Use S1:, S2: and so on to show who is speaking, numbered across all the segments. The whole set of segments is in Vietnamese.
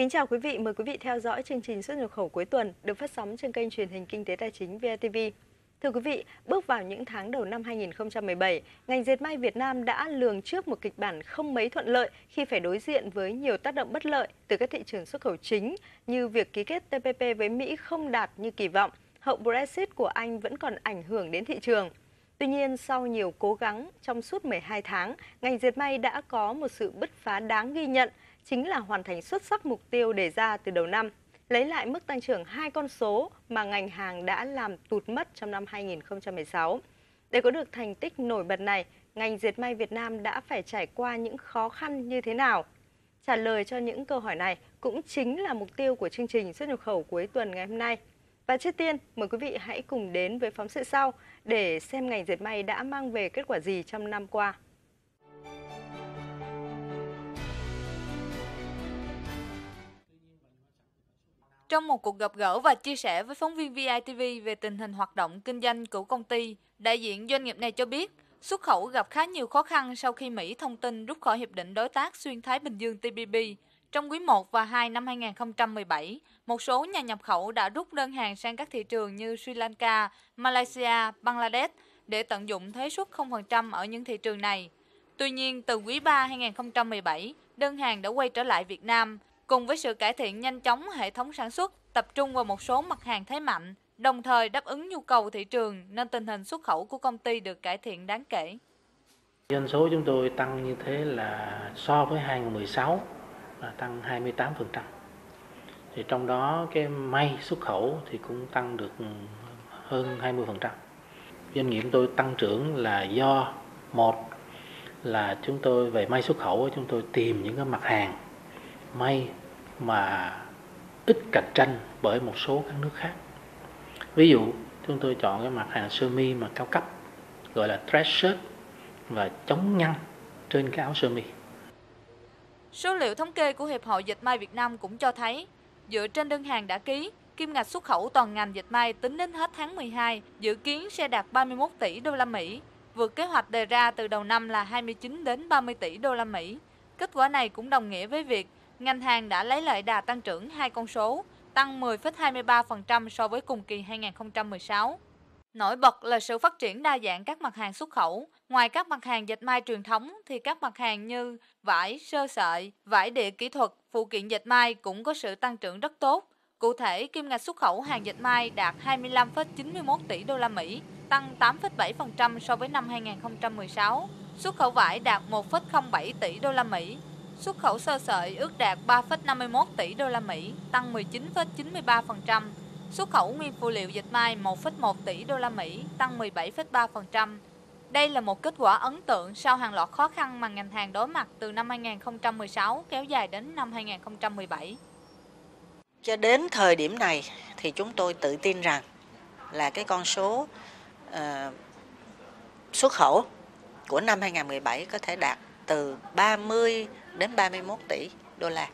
S1: Kính chào quý vị, mời quý vị theo dõi chương trình xuất nhập khẩu cuối tuần được phát sóng trên kênh truyền hình Kinh tế Tài chính VTV. Thưa quý vị, bước vào những tháng đầu năm 2017, ngành dệt may Việt Nam đã lường trước một kịch bản không mấy thuận lợi khi phải đối diện với nhiều tác động bất lợi từ các thị trường xuất khẩu chính như việc ký kết TPP với Mỹ không đạt như kỳ vọng, hậu Brexit của Anh vẫn còn ảnh hưởng đến thị trường. Tuy nhiên, sau nhiều cố gắng trong suốt 12 tháng, ngành dệt may đã có một sự bứt phá đáng ghi nhận, chính là hoàn thành xuất sắc mục tiêu đề ra từ đầu năm, lấy lại mức tăng trưởng hai con số mà ngành hàng đã làm tụt mất trong năm 2016. Để có được thành tích nổi bật này, ngành dệt may Việt Nam đã phải trải qua những khó khăn như thế nào? Trả lời cho những câu hỏi này cũng chính là mục tiêu của chương trình xuất nhập khẩu cuối tuần ngày hôm nay. Và trước tiên, mời quý vị hãy cùng đến với phóng sự sau để xem ngành dệt may đã mang về kết quả gì trong năm qua.
S2: Trong một cuộc gặp gỡ và chia sẻ với phóng viên VITV về tình hình hoạt động kinh doanh của công ty, đại diện doanh nghiệp này cho biết, xuất khẩu gặp khá nhiều khó khăn sau khi Mỹ thông tin rút khỏi Hiệp định Đối tác Xuyên Thái Bình Dương TPP. Trong quý 1 và 2 năm 2017, một số nhà nhập khẩu đã rút đơn hàng sang các thị trường như Sri Lanka, Malaysia, Bangladesh để tận dụng thuế suất 0% ở những thị trường này. Tuy nhiên, từ quý 3 2017, đơn hàng đã quay trở lại Việt Nam, cùng với sự cải thiện nhanh chóng hệ thống sản xuất, tập trung vào một số mặt hàng thế mạnh, đồng thời đáp ứng nhu cầu thị trường nên tình hình xuất khẩu của công ty được cải thiện đáng kể.
S3: Doanh số chúng tôi tăng như thế là so với 2016 là tăng 28%. Thì trong đó cái may xuất khẩu thì cũng tăng được hơn 20%. Doanh nghiệp tôi tăng trưởng là do một là chúng tôi về may xuất khẩu chúng tôi tìm những cái mặt hàng may mà ít cạnh tranh bởi một số các nước khác. Ví dụ chúng tôi chọn cái mặt hàng sơ mi mà cao cấp gọi là dress shirt và chống nhăn trên cái áo sơ mi.
S2: Số liệu thống kê của Hiệp hội Dệt may Việt Nam cũng cho thấy, dựa trên đơn hàng đã ký, kim ngạch xuất khẩu toàn ngành dệt may tính đến hết tháng 12 dự kiến sẽ đạt 31 tỷ đô la Mỹ, vượt kế hoạch đề ra từ đầu năm là 29 đến 30 tỷ đô la Mỹ. Kết quả này cũng đồng nghĩa với việc ngành hàng đã lấy lại đà tăng trưởng hai con số, tăng 10,23% so với cùng kỳ 2016. Nổi bật là sự phát triển đa dạng các mặt hàng xuất khẩu. Ngoài các mặt hàng dệt may truyền thống thì các mặt hàng như vải, sơ sợi, vải địa kỹ thuật, phụ kiện dệt may cũng có sự tăng trưởng rất tốt. Cụ thể, kim ngạch xuất khẩu hàng dệt may đạt 25,91 tỷ đô la Mỹ, tăng 8,7% so với năm 2016. Xuất khẩu vải đạt 1,07 tỷ đô la Mỹ, Xuất khẩu sơ sợi ước đạt 3,51 tỷ đô la Mỹ, tăng 19,93%. Xuất khẩu nguyên phụ liệu dệt may 1,1 tỷ đô la Mỹ, tăng 17,3%. Đây là một kết quả ấn tượng sau hàng loạt khó khăn mà ngành hàng đối mặt từ năm 2016 kéo dài đến năm 2017.
S4: Cho đến thời điểm này thì chúng tôi tự tin rằng là cái con số uh, xuất khẩu của năm 2017 có thể đạt từ 30 đến 31 tỷ đô la.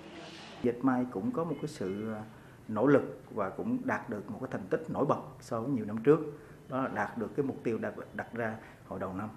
S5: Dệt may cũng có một cái sự à, nỗ lực và cũng đạt được một cái thành tích nổi bật so với nhiều năm trước. Đó là đạt được cái mục tiêu đặt, đặt ra hồi đầu năm.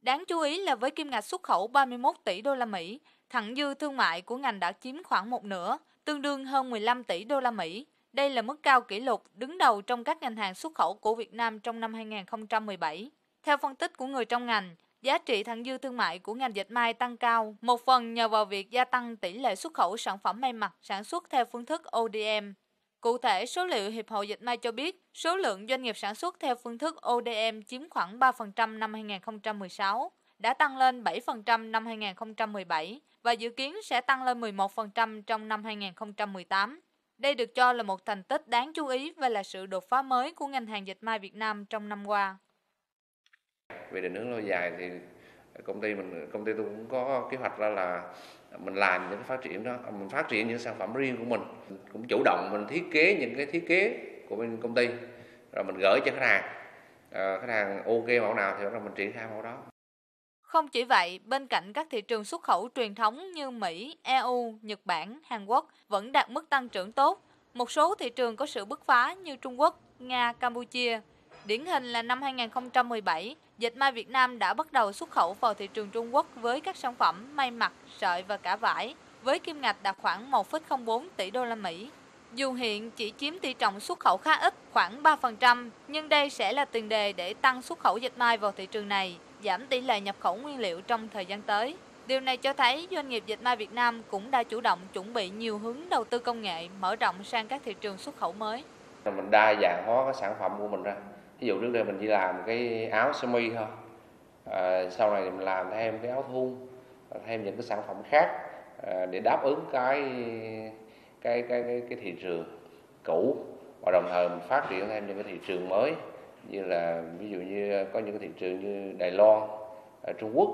S2: Đáng chú ý là với kim ngạch xuất khẩu 31 tỷ đô la Mỹ, thặng dư thương mại của ngành đã chiếm khoảng một nửa, tương đương hơn 15 tỷ đô la Mỹ. Đây là mức cao kỷ lục đứng đầu trong các ngành hàng xuất khẩu của Việt Nam trong năm 2017. Theo phân tích của người trong ngành, Giá trị thặng dư thương mại của ngành dệt may tăng cao, một phần nhờ vào việc gia tăng tỷ lệ xuất khẩu sản phẩm may mặc sản xuất theo phương thức ODM. Cụ thể, số liệu Hiệp hội Dệt may cho biết, số lượng doanh nghiệp sản xuất theo phương thức ODM chiếm khoảng 3% năm 2016, đã tăng lên 7% năm 2017 và dự kiến sẽ tăng lên 11% trong năm 2018. Đây được cho là một thành tích đáng chú ý và là sự đột phá mới của ngành hàng dệt may Việt Nam trong năm qua
S6: về định hướng lâu dài thì công ty mình công ty tôi cũng có kế hoạch ra là mình làm những cái phát triển đó mình phát triển những sản phẩm riêng của mình cũng chủ động mình thiết kế những cái thiết kế của bên công ty rồi mình gửi cho khách hàng à, khách hàng ok mẫu nào thì bắt mình triển khai mẫu đó
S2: không chỉ vậy, bên cạnh các thị trường xuất khẩu truyền thống như Mỹ, EU, Nhật Bản, Hàn Quốc vẫn đạt mức tăng trưởng tốt. Một số thị trường có sự bứt phá như Trung Quốc, Nga, Campuchia. Điển hình là năm 2017, Dệt may Việt Nam đã bắt đầu xuất khẩu vào thị trường Trung Quốc với các sản phẩm may mặc, sợi và cả vải. với kim ngạch đạt khoảng 1,04 tỷ đô la Mỹ. Dù hiện chỉ chiếm tỷ trọng xuất khẩu khá ít, khoảng 3%, nhưng đây sẽ là tiền đề để tăng xuất khẩu dệt may vào thị trường này, giảm tỷ lệ nhập khẩu nguyên liệu trong thời gian tới. Điều này cho thấy doanh nghiệp dệt may Việt Nam cũng đã chủ động chuẩn bị nhiều hướng đầu tư công nghệ, mở rộng sang các thị trường xuất khẩu mới.
S6: Mình đa dạng hóa các sản phẩm của mình ra. Ví dụ trước đây mình chỉ làm cái áo sơ mi thôi. À, sau này mình làm thêm cái áo thun, à, thêm những cái sản phẩm khác à, để đáp ứng cái cái cái cái, cái thị trường cũ và đồng thời mình phát triển thêm những cái thị trường mới như là ví dụ như có những cái thị trường như Đài Loan, à, Trung Quốc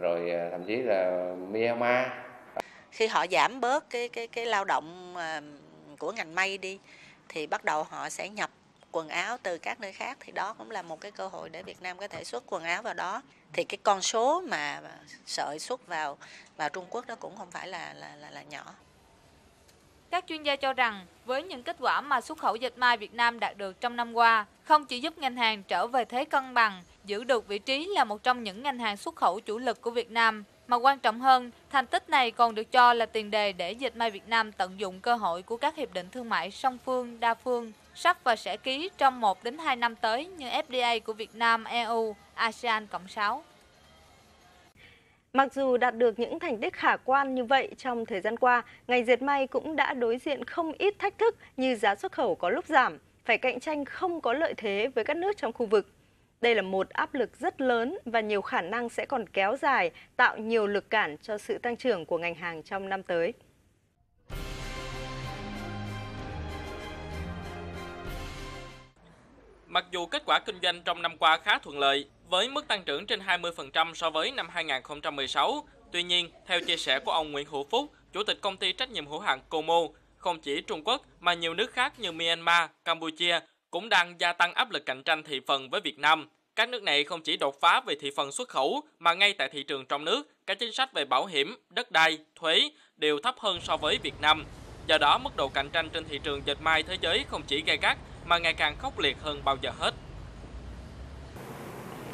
S6: rồi à, thậm chí là Myanmar
S4: khi họ giảm bớt cái cái cái lao động của ngành may đi thì bắt đầu họ sẽ nhập quần áo từ các nơi khác thì đó cũng là một cái cơ hội để Việt Nam có thể xuất quần áo vào đó thì cái con số mà sợi xuất vào vào Trung Quốc đó cũng không phải là là là, là nhỏ.
S2: Các chuyên gia cho rằng, với những kết quả mà xuất khẩu dệt may Việt Nam đạt được trong năm qua, không chỉ giúp ngành hàng trở về thế cân bằng, giữ được vị trí là một trong những ngành hàng xuất khẩu chủ lực của Việt Nam, mà quan trọng hơn, thành tích này còn được cho là tiền đề để dệt may Việt Nam tận dụng cơ hội của các hiệp định thương mại song phương, đa phương, sắp và sẽ ký trong 1 đến 2 năm tới như FDA của Việt Nam, EU, ASEAN Cộng 6.
S1: Mặc dù đạt được những thành tích khả quan như vậy trong thời gian qua, ngành dệt may cũng đã đối diện không ít thách thức như giá xuất khẩu có lúc giảm, phải cạnh tranh không có lợi thế với các nước trong khu vực. Đây là một áp lực rất lớn và nhiều khả năng sẽ còn kéo dài, tạo nhiều lực cản cho sự tăng trưởng của ngành hàng trong năm tới.
S7: Mặc dù kết quả kinh doanh trong năm qua khá thuận lợi, với mức tăng trưởng trên 20% so với năm 2016, tuy nhiên, theo chia sẻ của ông Nguyễn Hữu Phúc, Chủ tịch công ty trách nhiệm hữu hạn Como, không chỉ Trung Quốc mà nhiều nước khác như Myanmar, Campuchia cũng đang gia tăng áp lực cạnh tranh thị phần với Việt Nam. Các nước này không chỉ đột phá về thị phần xuất khẩu mà ngay tại thị trường trong nước, các chính sách về bảo hiểm, đất đai, thuế đều thấp hơn so với Việt Nam. Do đó, mức độ cạnh tranh trên thị trường dệt may thế giới không chỉ gay gắt mà ngày càng khốc liệt hơn bao giờ hết.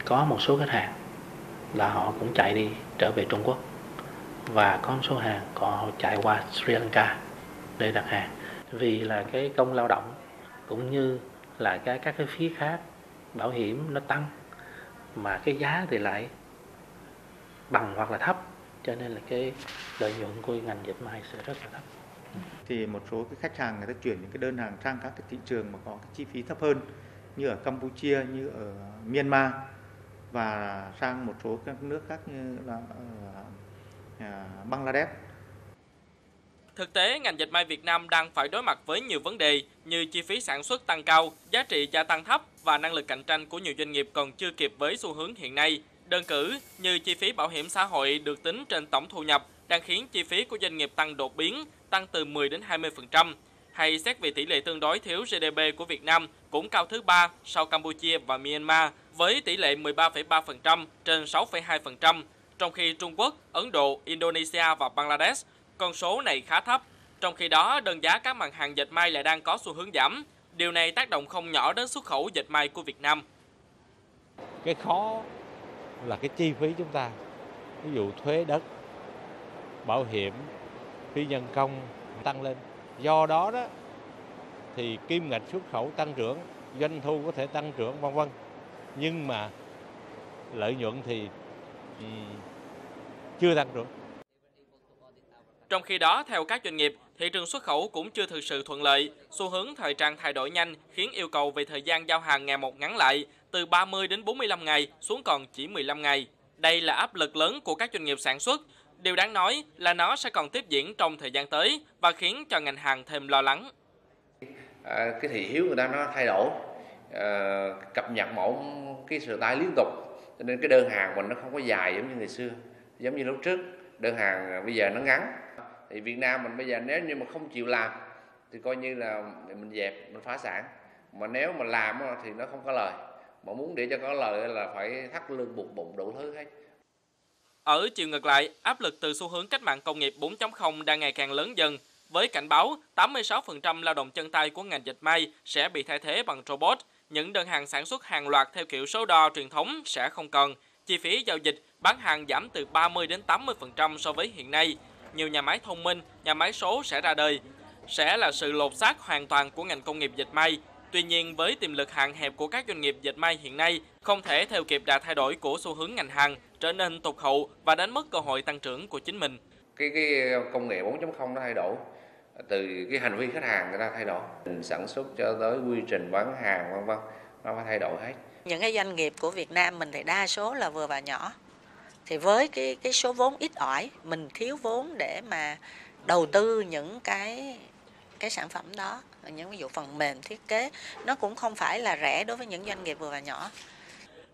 S3: Có một số khách hàng là họ cũng chạy đi trở về Trung Quốc, và có một số hàng họ chạy qua Sri Lanka để đặt hàng vì là cái công lao động cũng như là cái, các cái phí khác, bảo hiểm nó tăng, mà cái giá thì lại bằng hoặc là thấp, cho nên là cái lợi nhuận của ngành dệt may sẽ rất là thấp
S5: thì một số cái khách hàng người ta chuyển những cái đơn hàng sang các cái thị trường mà có cái chi phí thấp hơn như ở Campuchia như ở Myanmar và sang một số các nước khác như là ờ, à, Bangladesh
S7: Thực tế, ngành dệt may Việt Nam đang phải đối mặt với nhiều vấn đề như chi phí sản xuất tăng cao, giá trị gia tăng thấp và năng lực cạnh tranh của nhiều doanh nghiệp còn chưa kịp với xu hướng hiện nay. Đơn cử như chi phí bảo hiểm xã hội được tính trên tổng thu nhập đang khiến chi phí của doanh nghiệp tăng đột biến, tăng từ 10 đến 20%. Hay xét về tỷ lệ tương đối thiếu GDP của Việt Nam cũng cao thứ ba sau Campuchia và Myanmar với tỷ lệ 13,3% trên 6,2%, trong khi Trung Quốc, Ấn Độ, Indonesia và Bangladesh con số này khá thấp. Trong khi đó, đơn giá các mặt hàng dệt may lại đang có xu hướng giảm. Điều này tác động không nhỏ đến xuất khẩu dệt may của Việt Nam.
S8: Cái khó là cái chi phí chúng ta. Ví dụ thuế đất, bảo hiểm, phi nhân công tăng lên. Do đó đó thì kim ngạch xuất khẩu tăng trưởng, doanh thu có thể tăng trưởng vân vân. Nhưng mà lợi nhuận thì chưa tăng trưởng.
S7: Trong khi đó, theo các doanh nghiệp, thị trường xuất khẩu cũng chưa thực sự thuận lợi. Xu hướng thời trang thay đổi nhanh khiến yêu cầu về thời gian giao hàng ngày một ngắn lại, từ 30 đến 45 ngày xuống còn chỉ 15 ngày. Đây là áp lực lớn của các doanh nghiệp sản xuất. Điều đáng nói là nó sẽ còn tiếp diễn trong thời gian tới và khiến cho ngành hàng thêm lo lắng.
S6: À, cái thị hiếu người ta nó thay đổi, à, cập nhật mẫu cái sự tái liên tục, cho nên cái đơn hàng mình nó không có dài giống như ngày xưa, giống như lúc trước. Đơn hàng bây giờ nó ngắn. Thì Việt Nam mình bây giờ nếu như mà không chịu làm thì coi như là mình dẹp mình phá sản. Mà nếu mà làm thì nó không có lời. Mà muốn để cho có lời là phải thắt lưng buộc bụng đủ thứ hết
S7: ở chiều ngược lại, áp lực từ xu hướng cách mạng công nghiệp 4.0 đang ngày càng lớn dần, với cảnh báo 86% lao động chân tay của ngành dệt may sẽ bị thay thế bằng robot. Những đơn hàng sản xuất hàng loạt theo kiểu số đo truyền thống sẽ không còn. Chi phí giao dịch bán hàng giảm từ 30 đến 80% so với hiện nay. nhiều nhà máy thông minh, nhà máy số sẽ ra đời, sẽ là sự lột xác hoàn toàn của ngành công nghiệp dệt may. Tuy nhiên, với tiềm lực hạn hẹp của các doanh nghiệp dệt may hiện nay, không thể theo kịp đà thay đổi của xu hướng ngành hàng, trở nên tụt hậu và đánh mất cơ hội tăng trưởng của chính mình.
S6: Cái cái công nghệ 4.0 nó thay đổi từ cái hành vi khách hàng người ta thay đổi, sản xuất cho tới quy trình bán hàng vân vân nó phải thay đổi hết.
S4: Những cái doanh nghiệp của Việt Nam mình thì đa số là vừa và nhỏ. Thì với cái cái số vốn ít ỏi, mình thiếu vốn để mà đầu tư những cái cái sản phẩm đó những ví dụ phần mềm thiết kế nó cũng không phải là rẻ đối với những doanh nghiệp vừa và nhỏ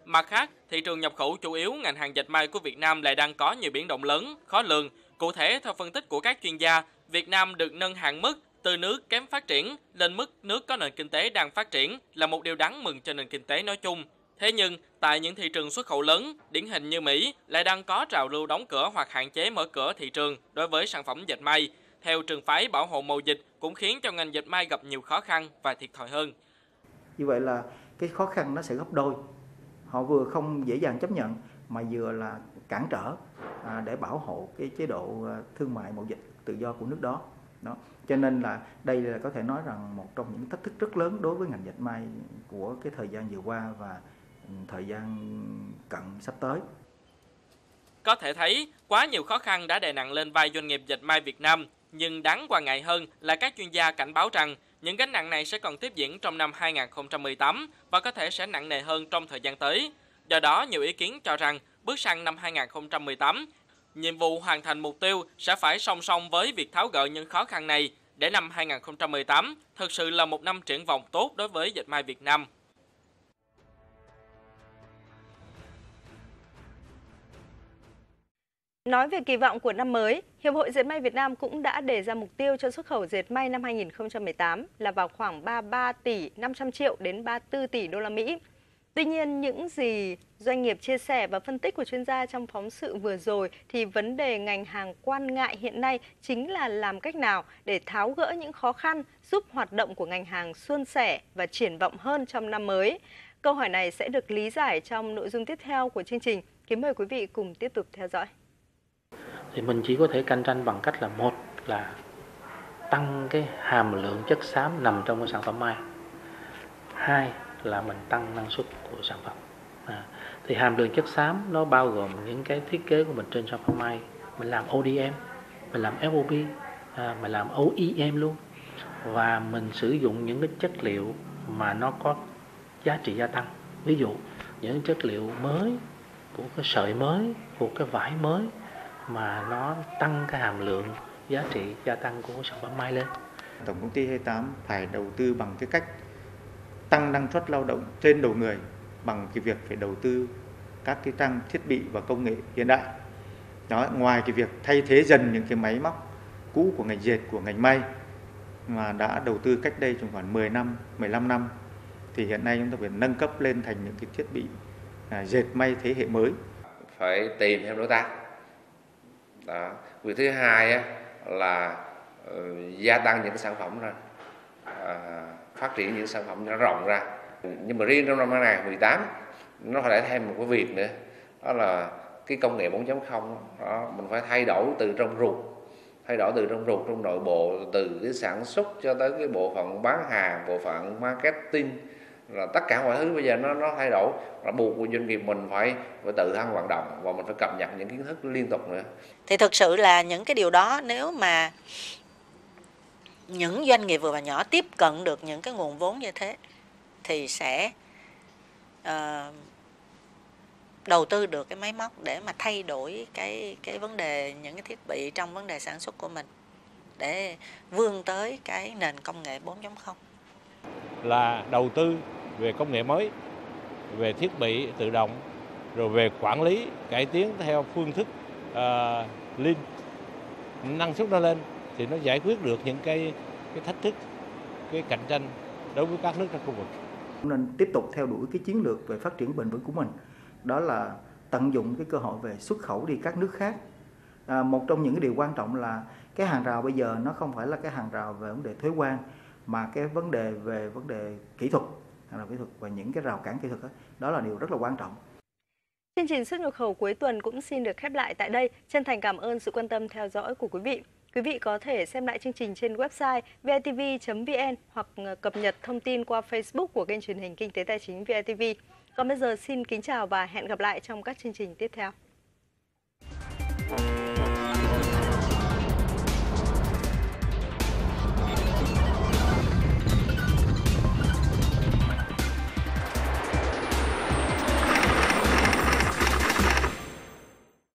S7: Mặt khác, thị trường nhập khẩu chủ yếu ngành hàng dệt may của Việt Nam lại đang có nhiều biến động lớn, khó lường. Cụ thể, theo phân tích của các chuyên gia, Việt Nam được nâng hạng mức từ nước kém phát triển lên mức nước có nền kinh tế đang phát triển là một điều đáng mừng cho nền kinh tế nói chung. Thế nhưng, tại những thị trường xuất khẩu lớn, điển hình như Mỹ, lại đang có trào lưu đóng cửa hoặc hạn chế mở cửa thị trường đối với sản phẩm dệt may. Theo trường phái bảo hộ mậu dịch cũng khiến cho ngành dệt may gặp nhiều khó khăn và thiệt thòi hơn.
S9: Như vậy là cái khó khăn nó sẽ gấp đôi. Họ vừa không dễ dàng chấp nhận mà vừa là cản trở à, để bảo hộ cái chế độ à, thương mại mậu dịch tự do của nước đó. Đó. Cho nên là đây là có thể nói rằng một trong những thách thức rất lớn đối với ngành dệt may của cái thời gian vừa qua và ừ, thời gian cận sắp tới.
S7: Có thể thấy, quá nhiều khó khăn đã đè nặng lên vai doanh nghiệp dệt may Việt Nam, nhưng đáng quan ngại hơn là các chuyên gia cảnh báo rằng những gánh nặng này sẽ còn tiếp diễn trong năm 2018 và có thể sẽ nặng nề hơn trong thời gian tới. Do đó, nhiều ý kiến cho rằng bước sang năm 2018, nhiệm vụ hoàn thành mục tiêu sẽ phải song song với việc tháo gỡ những khó khăn này để năm 2018 thực sự là một năm triển vọng tốt đối với dệt may Việt Nam.
S1: Nói về kỳ vọng của năm mới, Hiệp hội Dệt may Việt Nam cũng đã đề ra mục tiêu cho xuất khẩu dệt may năm 2018 là vào khoảng 33 tỷ 500 triệu đến 34 tỷ đô la Mỹ. Tuy nhiên, những gì doanh nghiệp chia sẻ và phân tích của chuyên gia trong phóng sự vừa rồi thì vấn đề ngành hàng quan ngại hiện nay chính là làm cách nào để tháo gỡ những khó khăn, giúp hoạt động của ngành hàng suôn sẻ và triển vọng hơn trong năm mới. Câu hỏi này sẽ được lý giải trong nội dung tiếp theo của chương trình. Kính mời quý vị cùng tiếp tục theo dõi
S3: thì mình chỉ có thể cạnh tranh bằng cách là một là tăng cái hàm lượng chất xám nằm trong cái sản phẩm may hai là mình tăng năng suất của sản phẩm. À, thì hàm lượng chất xám nó bao gồm những cái thiết kế của mình trên sản phẩm may mình làm ODM mình làm FOB à, mình làm OEM luôn. Và mình sử dụng những cái chất liệu mà nó có giá trị gia tăng. Ví dụ những chất liệu mới của cái sợi mới của cái vải mới mà nó tăng cái hàm lượng giá trị gia tăng của sản phẩm may lên.
S5: Tổng công ty 28 phải đầu tư bằng cái cách tăng năng suất lao động trên đầu người bằng cái việc phải đầu tư các cái trang thiết bị và công nghệ hiện đại. Đó, ngoài cái việc thay thế dần những cái máy móc cũ của ngành dệt, của ngành may mà đã đầu tư cách đây trong khoảng 10 năm, 15 năm thì hiện nay chúng ta phải nâng cấp lên thành những cái thiết bị à, dệt may thế hệ mới.
S6: Phải tìm thêm đối tác đó. Việc thứ hai á, là uh, gia tăng những cái sản phẩm ra. Uh, phát triển những sản phẩm nó rộng ra. Nhưng mà riêng trong năm 2018 nó phải thêm một cái việc nữa. Đó là cái công nghệ 4.0 đó mình phải thay đổi từ trong ruột thay đổi từ trong ruột trong nội bộ từ cái sản xuất cho tới cái bộ phận bán hàng bộ phận marketing là tất cả mọi thứ bây giờ nó nó thay đổi. Là buộc của doanh nghiệp mình phải phải tự thân vận động và mình phải cập nhật những kiến thức liên tục nữa.
S4: Thì thực sự là những cái điều đó nếu mà những doanh nghiệp vừa và nhỏ tiếp cận được những cái nguồn vốn như thế thì sẽ uh, đầu tư được cái máy móc để mà thay đổi cái cái vấn đề những cái thiết bị trong vấn đề sản xuất của mình để vươn tới cái nền công nghệ 4.0
S8: là đầu tư về công nghệ mới, về thiết bị tự động, rồi về quản lý cải tiến theo phương thức ờ, uh, Lean, năng suất nó lên thì nó giải quyết được những cái cái thách thức, cái cạnh tranh đối với các nước trong khu vực.
S9: Nên tiếp tục theo đuổi cái chiến lược về phát triển bền vững của mình, đó là tận dụng cái cơ hội về xuất khẩu đi các nước khác. À, một trong những cái điều quan trọng là cái hàng rào bây giờ nó không phải là cái hàng rào về vấn đề thuế quan mà cái vấn đề về vấn đề kỹ thuật hàng rào kỹ thuật và những cái rào cản kỹ thuật đó, đó là điều rất là quan trọng
S1: Chương trình xuất nhập khẩu cuối tuần cũng xin được khép lại tại đây. Chân thành cảm ơn sự quan tâm theo dõi của quý vị. Quý vị có thể xem lại chương trình trên website vitv.vn hoặc ờ, cập nhật thông tin qua Facebook của kênh truyền hình Kinh tế Tài chính VITV. Còn bây giờ xin kính chào và hẹn gặp lại trong các chương trình tiếp theo.